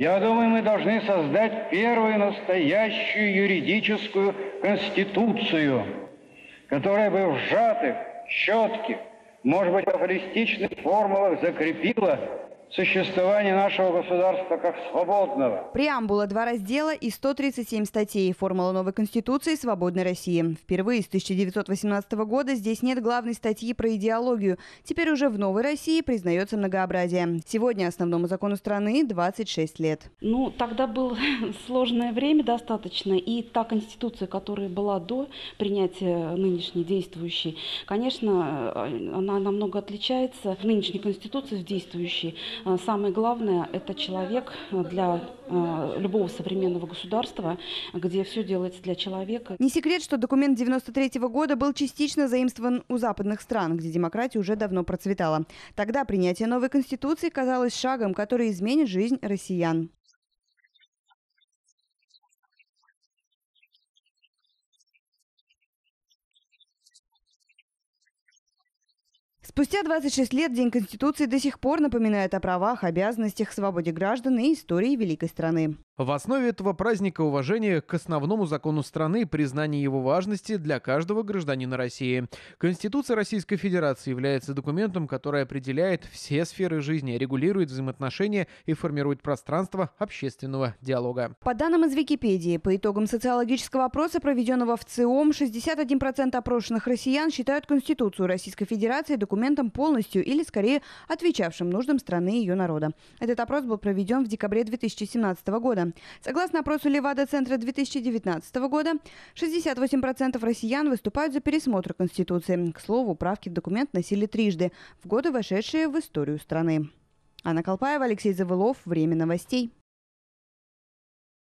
Я думаю, мы должны создать первую настоящую юридическую конституцию, которая бы в сжатых, четких, может быть, афористичных формулах закрепила существование нашего государства как свободного. Преамбула, два раздела и 137 статей. Формула новой Конституции «Свободной России». Впервые с 1918 года здесь нет главной статьи про идеологию. Теперь уже в новой России признается многообразие. Сегодня основному закону страны 26 лет. Ну, тогда было сложное время достаточно. И та Конституция, которая была до принятия нынешней действующей, конечно, она намного отличается. Нынешней Конституции в действующей Э, самое главное – это человек для э, любого современного государства, где все делается для человека. Не секрет, что документ 93 -го года был частично заимствован у западных стран, где демократия уже давно процветала. Тогда принятие новой конституции казалось шагом, который изменит жизнь россиян. Спустя 26 лет День Конституции до сих пор напоминает о правах, обязанностях, свободе граждан и истории великой страны. В основе этого праздника уважение к основному закону страны, признание его важности для каждого гражданина России. Конституция Российской Федерации является документом, который определяет все сферы жизни, регулирует взаимоотношения и формирует пространство общественного диалога. По данным из Википедии, по итогам социологического опроса, проведенного в ЦИОМ, 61% опрошенных россиян считают Конституцию Российской Федерации документом полностью или, скорее, отвечавшим нуждам страны и ее народа. Этот опрос был проведен в декабре 2017 года. Согласно опросу Левада-центра 2019 года, 68% россиян выступают за пересмотр Конституции. К слову, правки в документ носили трижды, в годы, вошедшие в историю страны. Анна Колпаева, Алексей Завылов. Время новостей.